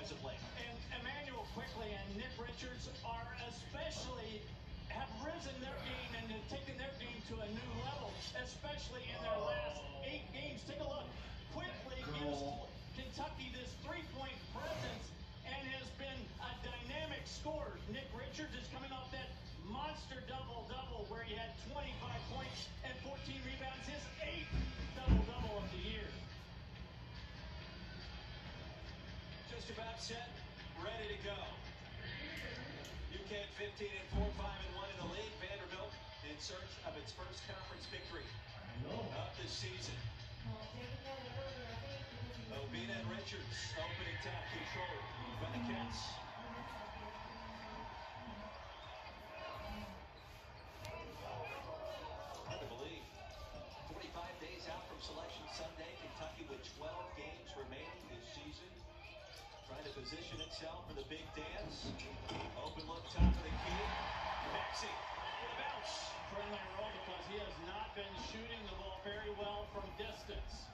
as of late. And Immanuel Quickley and Nick Richards are especially have risen their game and have taken their game to a new level, especially in their last eight games. Take a look. Quickley gives Kentucky this three-point presence and has been a dynamic scorer. Nick Richards is coming off that monster double-double where he had Just about set, ready to go. UCAN 15 and 4, 5 and 1 in the league. Vanderbilt in search of its first conference victory of the season. Obinna and Richards oh, lights out for the big dance. Open look, top of the key. Maxey with a bounce. Friendly roll because he has not been shooting the ball very well from distance.